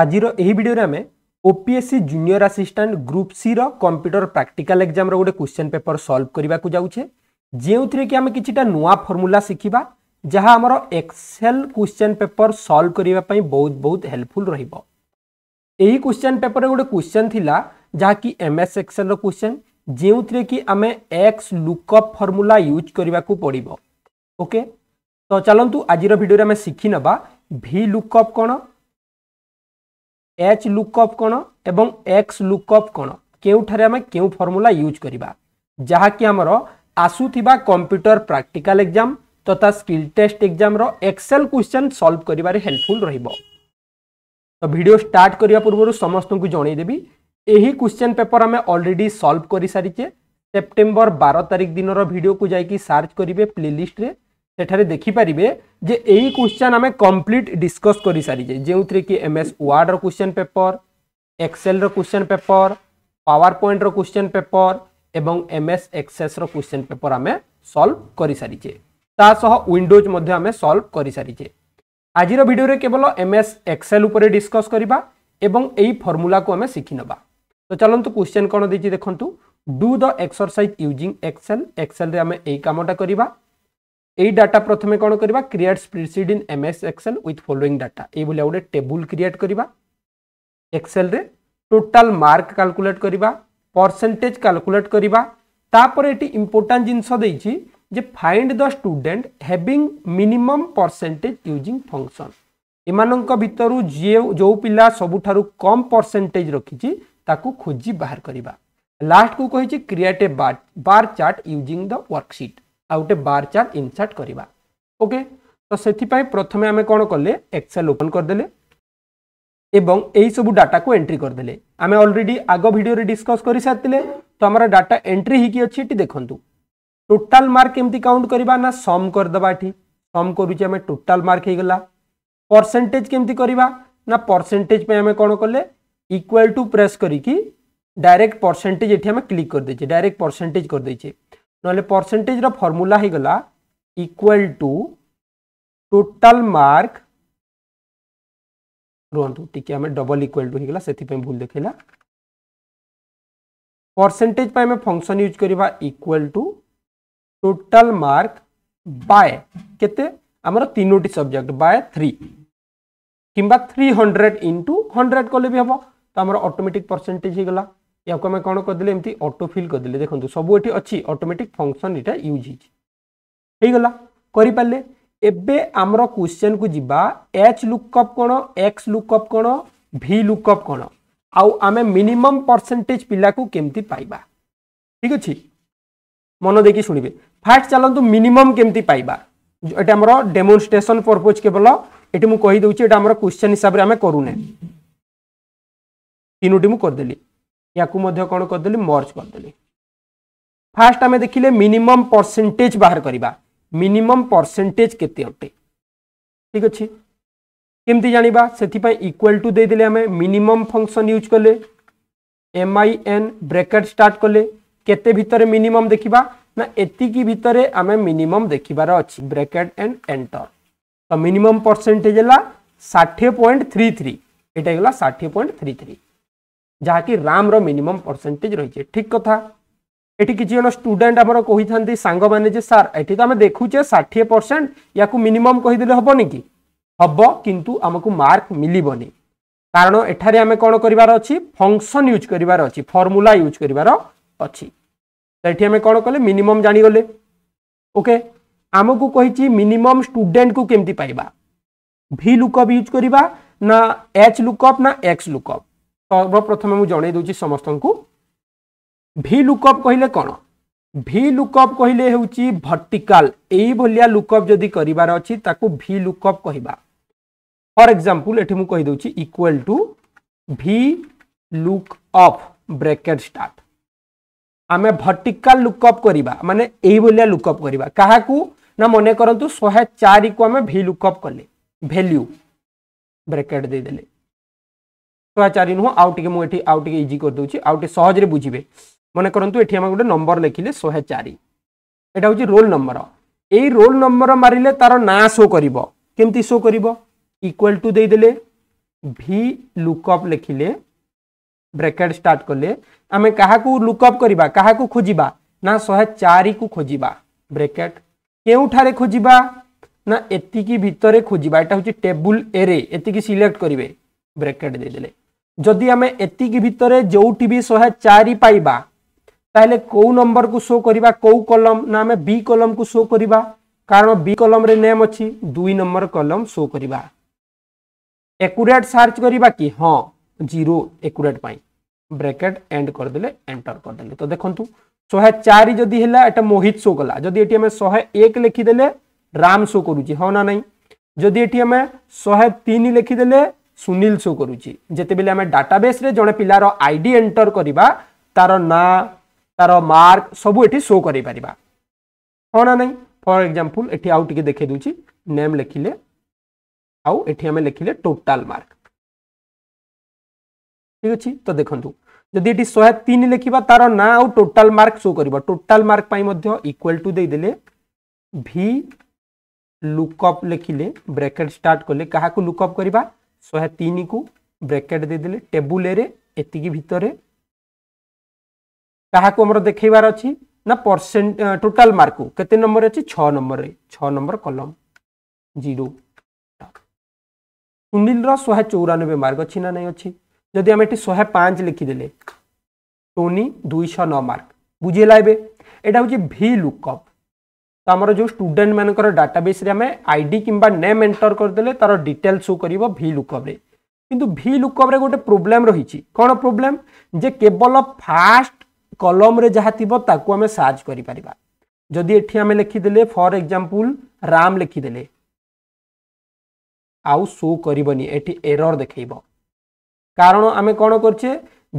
ଆଜିର ଏହି ଭିଡ଼ିଓରେ ଆମେ ଓପିଏସ୍ସି ଜୁନିୟର ଆସିଷ୍ଟାଣ୍ଟ ଗ୍ରୁପ୍ ସିର କମ୍ପ୍ୟୁଟର ପ୍ରାକ୍ଟିକାଲ ଏକ୍ଜାମ୍ର ଗୋଟେ କ୍ୱେଶ୍ଚନ୍ ପେପର ସଲ୍ଭ କରିବାକୁ ଯାଉଛେ ଯେଉଁଥିରେ କି ଆମେ କିଛିଟା ନୂଆ ଫର୍ମୁଲା ଶିଖିବା ଯାହା ଆମର ଏକ୍ସେଲ୍ କ୍ୱେଶ୍ଚନ୍ ପେପର ସଲ୍ଭ କରିବା ପାଇଁ ବହୁତ ବହୁତ ହେଲ୍ପଫୁଲ୍ ରହିବ ଏହି କ୍ୱେଶ୍ଚନ୍ ପେପରରେ ଗୋଟେ କ୍ୱେଶ୍ଚନ୍ ଥିଲା ଯାହାକି ଏମ୍ ଏସ୍ ଏକ୍ସେଲ୍ର କ୍ୱେଶ୍ଚନ୍ ଯେଉଁଥିରେ କି ଆମେ ଏକ୍ସ ଲୁକଅପ୍ ଫର୍ମୁଲା ୟୁଜ୍ କରିବାକୁ ପଡ଼ିବ ଓକେ ତ ଚାଲନ୍ତୁ ଆଜିର ଭିଡ଼ିଓରେ ଆମେ ଶିଖିନେବା ଭି ଲୁକଅପ୍ କ'ଣ एच लुकअप कौन एवं एक्स लुकअप कौन के आम फर्मुला यूज करवा जहाँकि आमर आसुवा कंप्यूटर प्राक्टिकाल एग्जाम तथा skill test exam excel question solve कर हेल्पफुल रिडियो स्टार्ट करने पूर्व समस्त को जनईदेवी यही क्वेश्चन पेपर आम अलरेडी सल्व कर सारीचे सेप्टेम्बर बार तारिख दिन भिडियो को जैक सर्च करेंगे प्ले लिस्ट में সেখানে দেখিপারে যে এই কোশ্চেন আমি কমপ্লিট ডিসকস করে সারিছে যে কি এম এস ওয়ার্ডর কোশ্চেন পেপর এক্সেলর কোশ্চেন পেপর পাওয়ার পয়েন্টর কোশ্চেন পেপর এবং এম এস এক্সেসর কোশ্চেন পেপর আমি সলভ করে সারিছে তা সহ উইন্ডোজ মধ্যে আমি সলভ করে সারিছে আজির ভিডিওরে কেবল এম এস এক্সেল উপরে ডিসকস করা এবং এই ফর্মুলা কু আমি শিখি নেবা তো চলন্তু কোশ্চেন কোণ দিয়েছি দেখুন do the exercise using Excel Excel রে আমি এই কামটা করা এই ডাটা প্রথমে কোণ করা create spreadsheet in M S Excel with following data এইভাবে গোটে টেবুল ক্রিয়েট করা এক্সেলরে টোটাল মার্ক কাল্কুলেট করা পরসেন্টেজ কাল্কুলেট করা তাপরে এটি ইম্পর্টাট জিনিস দিয়েছি যে find the student having minimum percentage using function এমানক ভিতর যে যে পিলা সবুঠার কম পরসেন্টেজ রকিছি তাকে খোঁজি বাহার করা লাস্ট কু কী create a bar bar chart using the worksheet आ गोटे बार चार्ट इनसर्ट करवा ओके तो से प्रथम आम कौन कले एक्सेल ओपन करदे यही सब डाटा को एंट्री करदे आम अलरेडी आग भिडियो डिस्कस कर सारी तो आम डाटा एंट्री होगी अच्छे देखू टोटाल मार्क एमती काउंट करवा सम करदे सम करें टोटाल मार्क होगा परसेंटेज केमती करवा ना परसेंटेज आम कौन कले इक्वाल टू प्रेस करके डायरेक्ट परसेंटेज ये क्लिक करदे डायरेक्ट परसेंटेज देचे ना परसेंटेज फर्मूला ହେଇଗଲା इक्वल टू टोटल मार्क रुंतु ଟିକେ ଆମେ ଡବଲ ଇକ୍ୱାଲ ଟୁ ହେଇଗଲା ସେଥିପାଇଁ ଭୁଲ ଦେଖେଇଲା परसेंटेज पर फंक्शन यूज करवा equal to total mark by के आमर तीनोटी सब्जेक्ट बाय थ्री कि थ्री हंड्रेड इंटु हंड्रेड कले भी हम तो आम अटोमेटिक परसेंटेज होगा ইয়াকু আমি কোণ করেদেলে এমতি অটোফিল করেদেলে দেখুন সবু এটি অছি অটোমেটিক ফংশন এটা ইউজ হয়েছি হয়েগলা করে এবে আমার কোশ্চেন কু যা এচ লুকঅপ কোণ এক্স লুকঅপ কোণ ভি লুকঅপ কোণ আমে মিনিমম পরসেন্টেজ পিলাকু কেমতি পাইবা ঠিক আছে মন দেখি শুনবে ফার্স্ট চালু মিনিমম কেমতি পাইবা এটা আমার ডেমোনস্ট্রেসন পরপোজ কেবল এটি মুদি এটা আমার কোশ্চেন হিসাবে আমি করুনে তিনোটি মুদেলি या कौन करदेली मर्ज करदेली फास्ट आम देखिले मिनिमम परसेंटेज बाहर करवा मिनिमम परसेंटेज के अटे ठीक अच्छे केमती जाना से इक्वाल टू देदेले आम मिनिमम फंक्शन यूज कले M I N bracket start कले केते भितर मिनिमम देखा ना एति भितर आम मिनिमम देखार अच्छी ब्रेकेट एंड एंटर तो मिनिमम परसेंटेज है षाठी पॉइंट थ्री थ्री यहाँ षाठी पॉइंट थ्री थ्री ଯାହାକି ରାମ୍ର ମିନିମମ୍ ପରସେଣ୍ଟେଜ୍ ରହିଛି ଠିକ୍ କଥା ଏଠି କିଛି ଜଣ ଷ୍ଟୁଡେଣ୍ଟ ଆମର କହିଥାନ୍ତି ସାଙ୍ଗମାନେ ଯେ ସାର୍ ଏଠି ତ ଆମେ ଦେଖୁଛେ ଷାଠିଏ ପରସେଣ୍ଟ ୟାକୁ ମିନିମମ୍ କହିଦେଲେ ହେବନି କି ହେବ କିନ୍ତୁ ଆମକୁ ମାର୍କ ମିଳିବନି କାରଣ ଏଠାରେ ଆମେ କ'ଣ କରିବାର ଅଛି ଫଙ୍କସନ୍ ୟୁଜ୍ କରିବାର ଅଛି ଫର୍ମୁଲା ୟୁଜ୍ କରିବାର ଅଛି ତ ଏଠି ଆମେ କ'ଣ କଲେ ମିନିମମ୍ ଜାଣିଗଲେ ଓକେ ଆମକୁ କହିଛି ମିନିମମ୍ ଷ୍ଟୁଡେଣ୍ଟକୁ କେମିତି ପାଇବା ଭି ଲୁକଅପ୍ ୟୁଜ୍ କରିବା ନା ଏଚ୍ ଲୁକଅପ୍ ନା ଏକ୍ସ ଲୁକଅପ୍ सर्वप्रथम मुझे जनई दूँ समस्त को भि लुकअप कहले कौन भि लुकअप कहले हूँ भर्टिकाल यही लुकअप जदि करार भि लुकअप कह फर एक्जामपल ये मुझे equal to V lookup bracket start आम भर्टिकाल लुकअप करवा मान य लुकअप करवा क्या ना मन करूँ शहे चार को आम भि लुकअप कले भैल्यू ब्रेकेट देदेले चारि नुह आउ टे मुझे इज करदे आहजे बुझे मन करूँ ये आम गोटे नंबर लिखिले शहे चार यहाँ हूँ रोल नंबर यही रोल नंबर मारे तार ना शो करमी शो कर इक्वाल टू देदेले भि लुकअप लिखिले ब्रेकेट स्टार्ट कले आम क्या लुकअप करवा क्या खोजा ना शहे चार खोजा ब्रेकेट के खोजा ना एति भितर खोजा यहाँ हूँ टेबुल एरे ये सिलेक्ट करेंगे ब्रेकेट देदेले जदि आम एति भितर जो भी शहे चार पाइबा तेल कौ नंबर को शो करवा कौ कलम ना आम बी कलम को शो करवा कारण बी कलम रे नेम अच्छी दुई नंबर कलम शो करवा एकुरेट सर्च करवा कि हाँ जीरो एकुरेट ब्रैकेट एंड करदे एंटर करदे तो देखो शहे चार जदि है मोहित शो कला जदि ये शहे एक लिखिदे राम शो करुच्ची हाँ ना ना जदि ये शहे तीन लिखिदे सुनील शो करुच्ची जितेबले आम डाटाबेस जड़े पिलार आईडी एंटर करवा तार ना तार मार्क सब ये शो कर हाँ ना नहीं फर एक्जामपल ये आउ देखे नेम लिखिले आउ आम लिखिले टोटाल मार्क ठीक अच्छे तो देखो जदि ये शहे तीन लिखा तार ना आउ टोटाल मार्क शो कर टोटाल मार्क इक्वाल टू देदेले भि लुकअप लिखिले ब्रेकेट स्टार्ट कले क्या लुकअप करवा ଶହେ ତିନିକୁ ବ୍ରେକେଟ୍ ଦେଇଦେଲେ ଟେବୁଲ୍ ଏରେ ଏତିକି ଭିତରେ କାହାକୁ ଆମର ଦେଖେଇବାର ଅଛି ନା ପରସେଣ୍ଟ ଟୋଟାଲ ମାର୍କକୁ କେତେ ନମ୍ବର ଅଛି ଛଅ ନମ୍ବରରେ ଛଅ ନମ୍ବର କଲମ ଜିରୋ ସୁନୀଲର ଶହେ ଚଉରାନବେ ମାର୍କ ଅଛି ନା ନାହିଁ ଅଛି ଯଦି ଆମେ ଏଠି ଶହେ ପାଞ୍ଚ ଲେଖିଦେଲେ ଟୋନି ଦୁଇଶହ ନଅ ମାର୍କ ବୁଝିହେଲା ଏବେ ଏଇଟା ହେଉଛି ଭି ଲୁକଅପ୍ ଆମର ଯେଉଁ ଷ୍ଟୁଡେଣ୍ଟମାନଙ୍କର ଡାଟାବେସ୍ରେ ଆମେ ଆଇ ଡି କିମ୍ବା ନେମ୍ ଏଣ୍ଟର କରିଦେଲେ ତା'ର ଡିଟେଲ୍ ସୋ କରିବ ଭି ଲୁକଅପ୍ରେ କିନ୍ତୁ ଭି ଲୁକଅପ୍ରେ ଗୋଟେ ପ୍ରୋବ୍ଲେମ୍ ରହିଛି କ'ଣ ପ୍ରୋବ୍ଲେମ୍ ଯେ କେବଳ ଫାଷ୍ଟ କଲମ୍ରେ ଯାହା ଥିବ ତାକୁ ଆମେ ସର୍ଚ୍ଚ କରିପାରିବା ଯଦି ଏଠି ଆମେ ଲେଖିଦେଲେ ଫର୍ ଏକ୍ଜାମ୍ପଲ୍ ରାମ ଲେଖିଦେଲେ ଆଉ ସୋ କରିବନି ଏଠି ଏରର୍ ଦେଖେଇବ କାରଣ ଆମେ କ'ଣ କରୁଛେ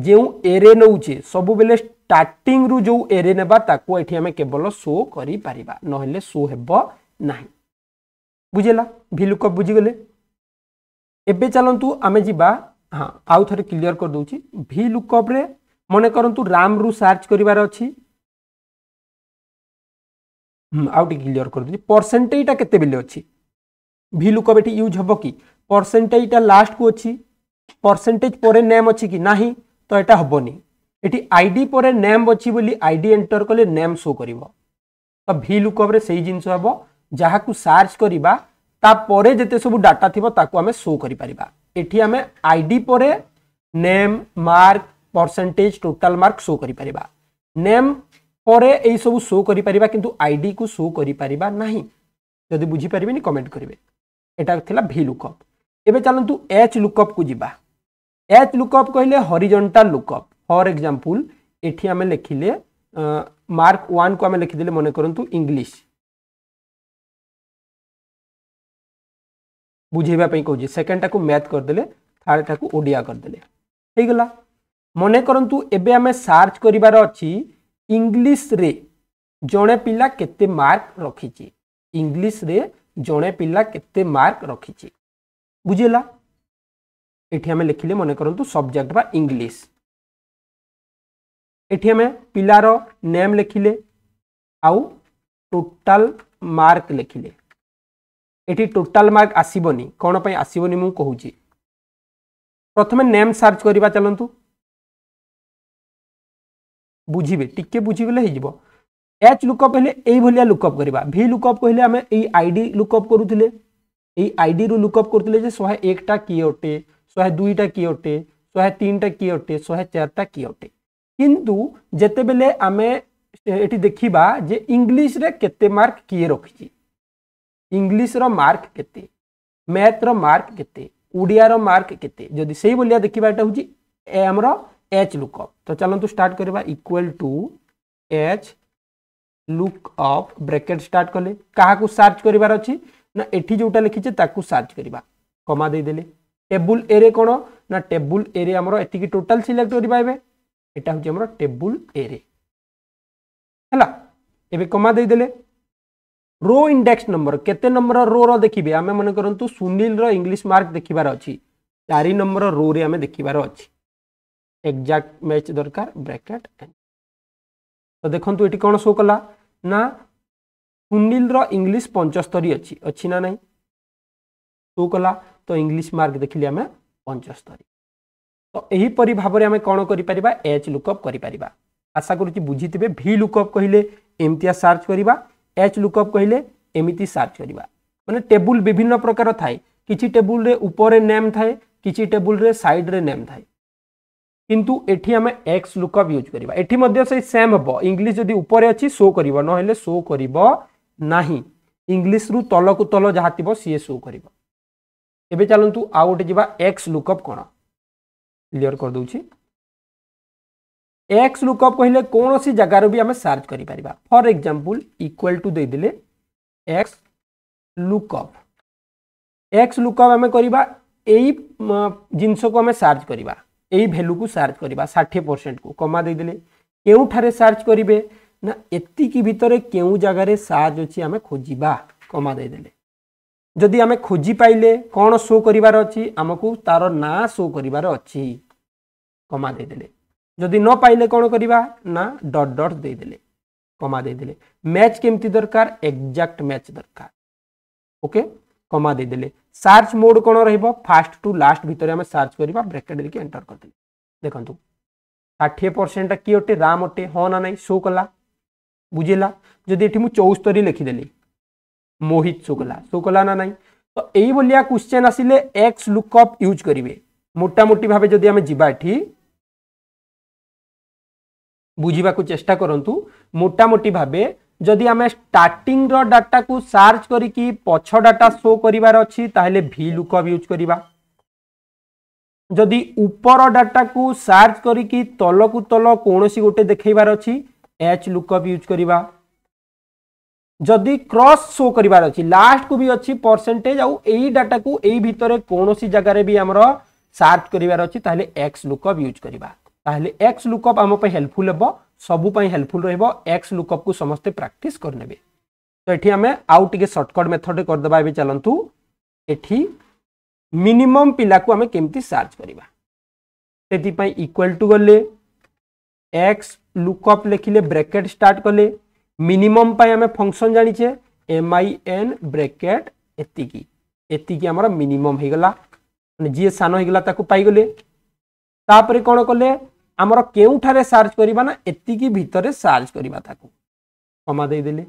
ଯେଉଁ ଏରେ ନେଉଛେ ସବୁବେଳେ ଷ୍ଟାର୍ଟିଂରୁ ଯେଉଁ ଏରେ ନେବା ତାକୁ ଏଠି ଆମେ କେବଳ ସୋ କରିପାରିବା ନହେଲେ ସୋ ହେବ ନାହିଁ ବୁଝିଲା ଭିଲୁକପ୍ ବୁଝିଗଲେ ଏବେ ଚାଲନ୍ତୁ ଆମେ ଯିବା ହଁ ଆଉ ଥରେ କ୍ଲିଅର୍ କରିଦେଉଛି ଭି ଲୁକଅପ୍ରେ ମନେ କରନ୍ତୁ ରାମ୍ରୁ ସର୍ଚ୍ଚ କରିବାର ଅଛି ଆଉ ଟିକେ କ୍ଲିଅର୍ କରିଦେଉଛି ପରସେଣ୍ଟେଜଟା କେତେବେଳେ ଅଛି ଭି ଲୁକଅପ୍ ଏଠି ୟୁଜ୍ ହେବ କି ପରସେଣ୍ଟେଜଟା ଲାଷ୍ଟକୁ ଅଛି ପରସେଣ୍ଟେଜ ପରେ ନେମ୍ ଅଛି କି ନାହିଁ ତ ଏଇଟା ହେବନି এটি আইডি পরে নেম অছি বলি আইডি এন্টর কলে নেম শো করিব তো ভি লুকঅপরে সেই জিনিস হব যাহাকু সার্চ করিবা তাপরে যেতে সবু ডাটা থিব তাকু আমি শো করি পারিবা এটি আমি আইডি পরে name mark percentage total mark show করি পারিবা নেম পরে এই সবু শো করি পারিবা কিন্তু আইডি কু শো করি পারিবা নাহি যদি বুঝি পারিবেনি কমেন্ট করিবে এটা থিলা ভি লুকঅপ এবে চলন্তু এচ লুকঅপ কু যিবা এচ লুকঅপ কইলে হরিজন্টাল লুকঅপ फर एक्जामपल ये आम लिखिले मार्क वन को आम लिखीद मन कर इंग्लीश बुझे कह सेकेंड टाक मैथ करदे थार्ड टाक ओडिया करदेगला मन करूँ एवं आम सर्च कर इंग्लीश रे जड़े पिला के मार्क रखी इंग्लीश रे जड़े पिला के मार्क रखी बुझेगा ये आम लिखिले मन करूँ सब्जेक्ट बा इंग्लीश ଏଠି ଆମେ ପିଲାର ନେମ୍ ଲେଖିଲେ ଆଉ ଟୋଟାଲ ମାର୍କ ଲେଖିଲେ ଏଠି ଟୋଟାଲ ମାର୍କ ଆସିବନି କ'ଣ ପାଇଁ ଆସିବନି ମୁଁ କହୁଛି ପ୍ରଥମେ ନେମ୍ ସର୍ଚ୍ଚ କରିବା ଚାଲନ୍ତୁ ବୁଝିବେ ଟିକେ ବୁଝିଗଲେ ହେଇଯିବ ଏଚ୍ ଲୁକଅପ୍ ହେଲେ ଏଇଭଳିଆ ଲୁକଅପ୍ କରିବା ଭି ଲୁକଅପ୍ କହିଲେ ଆମେ ଏଇ ଆଇଡି ଲୁକଅପ୍ କରୁଥିଲେ ଏଇ ଆଇଡିରୁ ଲୁକଅପ୍ କରୁଥିଲେ ଯେ ଶହେ ଏକଟା କିଏ ଅଟେ ଶହେ ଦୁଇଟା କିଏ ଅଟେ ଶହେ ତିନିଟା କିଏ ଅଟେ ଶହେ ଚାରିଟା କିଏ ଅଟେ কিন্তু যেতেবেলে আমি এটি দেখিবা যে ইংলিশে কেতে মার্ক কিয়ে मार्क ইংলিশর मार्क কেতে ম্যাথর মার্ক কেতে ওড়িয়ার মার্ক কেতে যদি সেইভাবে দেখিবা এটা হচ্ছে আমার एच लुकअप तो चलतु स्टार्ट करवा equal to H lookup bracket start कले क्या सर्च करार अच्छी ना ये जोटा लिखी ताकू सर्च करवा कमा देदेले टेबुल एरे कौन ना टेबुल एरे आमर एटिकी टोटाल सिलेक्ट करवा এটা হছে আমর টেবুল এরে হলা এবি কমা দেই দেলে রো ইনডেক্স নাম্বার কতে নম্বরো রো র দেখিবে আমি মনে করন্ত সুнил র ইংলিশ মার্ক দেখিবার আছি 4 নম্বর রো রে আমি দেখিবার আছি এক্সাক্ট ম্যাচ দরকার ব্র্যাকেট তো দেখন্ত এটি কোন শো কলা না সুнил র ইংলিশ 75 ই আছি আছি না নাই শো কলা তো ইংলিশ মার্ক দেখিলে আমি 75 ଏହିପରି ଭାବରେ ଆମେ କ'ଣ କରିପାରିବା ଏଚ୍ ଲୁକଅପ୍ କରିପାରିବା ଆଶା କରୁଛି ବୁଝିଥିବେ ଭି ଲୁକଅପ୍ କହିଲେ ଏମିତିଆ ସର୍ଚ୍ଚ କରିବା ଏଚ୍ ଲୁକଅପ୍ କହିଲେ ଏମିତି ସର୍ଚ୍ଚ କରିବା ମାନେ ଟେବୁଲ୍ ବିଭିନ୍ନ ପ୍ରକାର ଥାଏ କିଛି ଟେବୁଲ୍ରେ ଉପରେ ନେମ୍ ଥାଏ କିଛି ଟେବୁଲ୍ରେ ସାଇଡ଼୍ରେ ନେମ୍ ଥାଏ কিন্তু এটি আমি এক্স লুকআপ ইউজ করা এটি সেই সেম হব ইংলিশ যদি উপরে অছি শো করব নহলে শো করব না ইংলিশ রু তলকু তল যা থাকবে সি শো করব এবে চালু আউ গোটে যা এক্স লুকআপ কোণ क्लीयर कर दूची एक्स लुकअप कहले कौन सी जगार भी आम सर्च कर फर एग्जाम्पल इक्वाल टू दे दिले एक्स लुकअप एक्स लुकअप आम करवा यही जिनस को आम सर्च करवा भैल्यू को सर्च करवा षाठी परसेंट को कमा देदे क्यों सर्च करेंगे ना एतिक भितर के जगार सर्च अच्छी आम खोजा कमा देदेले जदि आम खोजी पाइले कौन शो करार तार ना शो करार कमा देदे जदि न पाइले कौन करवा ना डट डट देदे कमा देदे मैच केमती दरकार एक्जाक्ट मैच दरकार ओके कमा देदे सर्च मोड कौन रास्ट टू लास्ट भितर आम सर्च कर ब्रेकेट देखिए एंटर करदे देखो षाठी परसेंट किए अटे राम अटे हाँ ना ना शो कला बुझेगा जदि ये मुझ चौस्तरी लिखिदेली মোহিত শুক্লা শুক্লা না নাই ତ ଏଇଭଳିଆ କ୍ୱେଶ୍ଚେନ୍ ଆସିଲେ ଏକ୍ସ ଲୁକ୍ଅପ୍ ୟୁଜ୍ କରିବେ ମୋଟାମୋଟି ଭାବେ ଯଦି ଆମେ ଯିବା ଏଠି ବୁଝିବାକୁ ଚେଷ୍ଟା କରନ୍ତୁ ମୋଟାମୋଟି ଭାବେ ଯଦି ଆମେ ଷ୍ଟାର୍ଟିଂର ଡାଟାକୁ ସର୍ଚ୍ଚ କରିକି ପଛ ଡାଟା ଶୋ କରିବାର ଅଛି ତାହେଲେ ଭି ଲୁକ୍ଅପ୍ ୟୁଜ୍ କରିବା ଯଦି ଉପର ଡାଟାକୁ ସର୍ଚ୍ଚ କରିକି ତଳକୁ ତଳ କୌଣସି ଗୋଟେ ଦେଖେଇବାର ଅଛି ଏଚ୍ ଲୁକ୍ଅପ୍ ୟୁଜ୍ କରିବା जदि क्रस शो कर लास्ट को भी अच्छी परसेंटेज आई डाटा को यही भितर कौन सी जगार भी आम सार्च कर एक्स लुकअप यूज करवा एक्स लुकअप आम हेल्पफुल हे सबुप हेल्पफुल रक्स लुकअप को समस्ते प्राक्ट करने तो ये आम आउ टे सर्टकट मेथड करदे चलतु ये मिनिमम पिला को आम केमती करवा इक्वाल टू गले एक्स लुकअप लिखिले ब्रैकेट स्टार्ट कले ମିନିମମ୍ ପାଇଁ ଆମେ ଫଙ୍କସନ୍ ଜାଣିଛେ ଏମ୍ ଆଇ ଏନ୍ ବ୍ରେକେଟ୍ ଏତିକି ଏତିକି ଆମର ମିନିମମ୍ ହେଇଗଲା ମାନେ ଯିଏ ସାନ ହେଇଗଲା ତାକୁ ପାଇଗଲେ ତାପରେ କ'ଣ କଲେ ଆମର କେଉଁଠାରେ ସର୍ଚ୍ଚ କରିବା ନା ଏତିକି ଭିତରେ ସର୍ଚ୍ଚ କରିବା ତାକୁ କମା ଦେଇଦେଲେ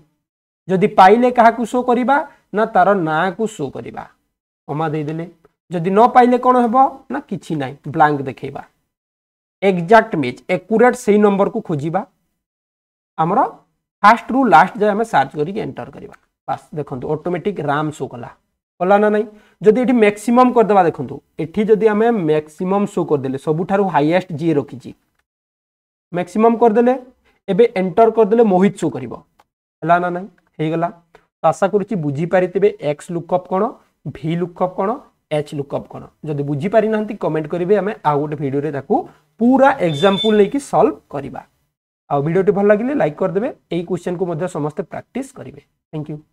ଯଦି ପାଇଲେ କାହାକୁ ଶୋ କରିବା ନା ତାର ନାଁକୁ ଶୋ କରିବା କମା ଦେଇଦେଲେ ଯଦି ନ ପାଇଲେ କ'ଣ ହେବ ନା କିଛି ନାହିଁ ବ୍ଲାଙ୍କ ଦେଖେଇବା ଏକ୍ଜାକ୍ଟ ମ୍ୟାଚ୍ ଏକୁରେଟ୍ ସେଇ ନମ୍ବରକୁ ଖୋଜିବା ଆମର फास्ट रू लास्ट जाए आम सर्च करके एंटर करवा बास देखो अटोमेटिक राम शो कला कला ना ना जदि ये मैक्सीम करदे देखो ये जदि आम मैक्सीम शो करदे सबुठ हाइएस्ट जी रखी मैक्सीम करदे एवं एंटर करदे मोहित शो कर ना ना तो आशा कर बुझीपारे एक्स लुकअप कौन भि लुकअप कौन एच लुकअप कौन जदि बुझीपारी कमेंट करेंगे आम आउ गोटे भिडियो पूरा एक्जामपल नहीं सल्व करवा आउ भिडी भल लगे लाइक करदे क्वेश्चन को समस्त प्राक्ट करेंगे थैंक यू